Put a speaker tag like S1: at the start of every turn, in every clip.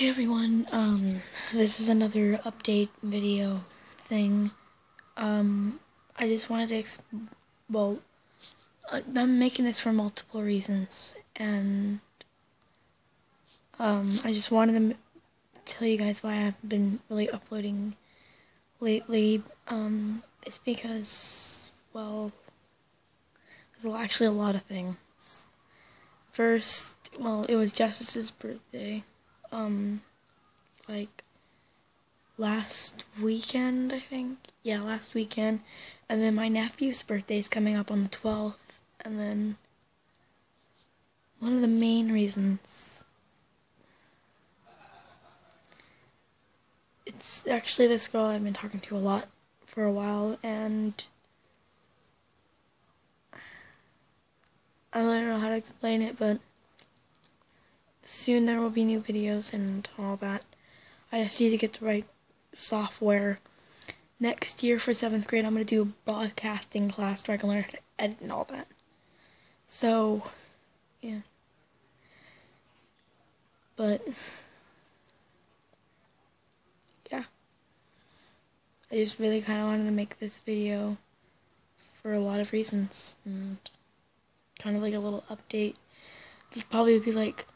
S1: Hey everyone, um, this is another update video thing. Um, I just wanted to, ex- well, uh, I'm making this for multiple reasons, and, um, I just wanted to tell you guys why I haven't been really uploading lately. Um, it's because, well, there's actually a lot of things. First, well, it was Justice's birthday um like last weekend, I think. Yeah, last weekend. And then my nephew's birthday is coming up on the 12th. And then one of the main reasons it's actually this girl I've been talking to a lot for a while and I don't know how to explain it, but soon there will be new videos and all that. I just need to get the right software. Next year for seventh grade, I'm going to do a broadcasting class where I can learn how to edit and all that. So, yeah. But, yeah. I just really kind of wanted to make this video for a lot of reasons. And kind of like a little update. This probably would be like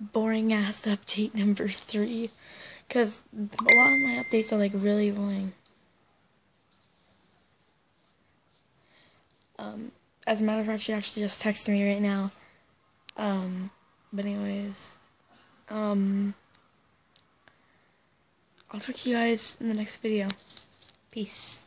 S1: boring ass update number three. Because a lot of my updates are like really boring. Um, as a matter of fact, she actually just texted me right now. Um, but anyways, um, I'll talk to you guys in the next video. Peace.